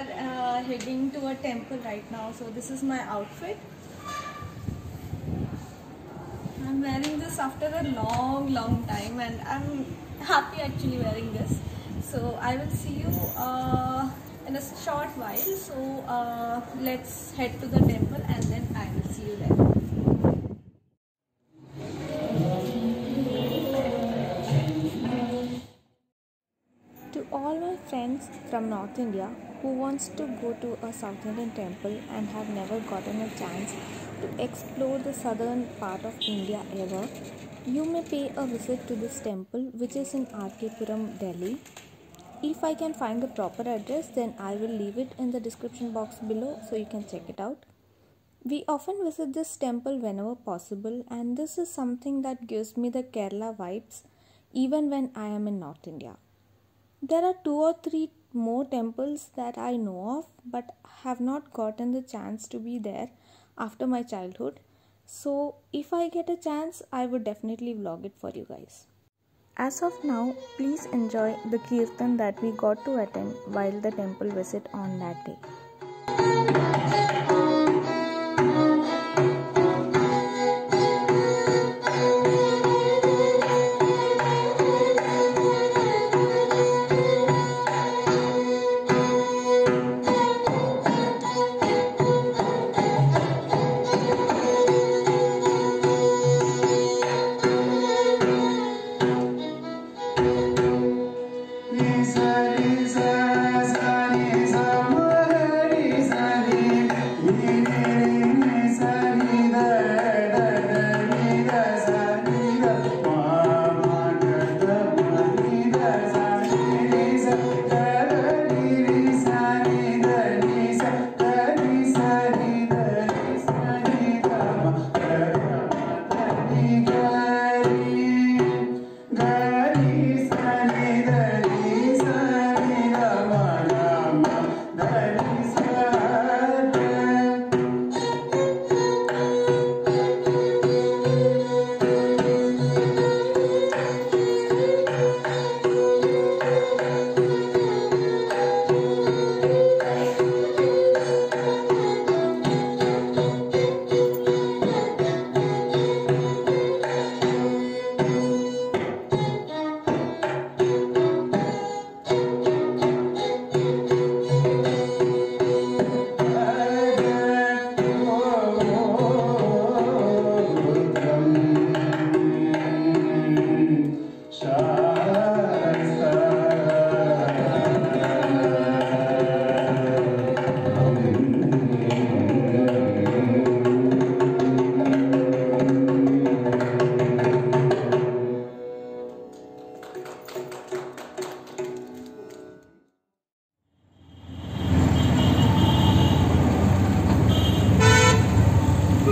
are uh, heading to a temple right now. So this is my outfit. I'm wearing this after a long, long time, and I'm happy actually wearing this. So I will see you uh, in a short while. So uh, let's head to the temple, and then I will see you there. To all my friends from North India who wants to go to a South Indian temple and have never gotten a chance to explore the southern part of India ever, you may pay a visit to this temple which is in RK Puram, Delhi. If I can find the proper address, then I will leave it in the description box below so you can check it out. We often visit this temple whenever possible, and this is something that gives me the Kerala vibes even when I am in North India. There are two or three more temples that I know of, but have not gotten the chance to be there after my childhood. So, if I get a chance, I would definitely vlog it for you guys. As of now, please enjoy the kirtan that we got to attend while the temple visit on that day.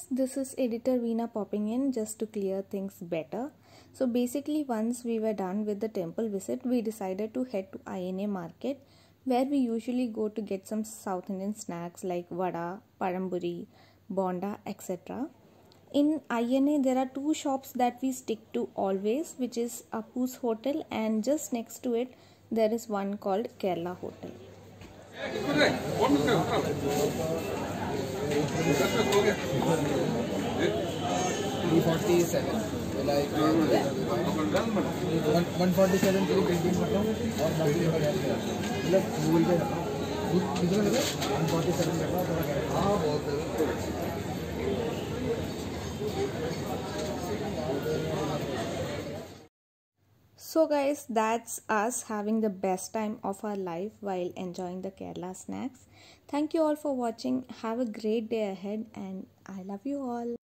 guys, this is editor Veena popping in just to clear things better. So basically once we were done with the temple visit, we decided to head to INA market where we usually go to get some South Indian snacks like vada, pazhampori, bonda, etc. In INA there are two shops that we stick to always which is Apu's Hotel and just next to it there is one called Kerala Hotel. Three forty seven like one forty seven के लिए painting करता हूँ, और बाकी मतलब Google पे रखा हूँ। कितना लगे? वन फोर्टी सेवन रखा हाँ बहुत So, guys, that's us having the best time of our life while enjoying the Kerala snacks. Thank you all for watching. Have a great day ahead, and I love you all.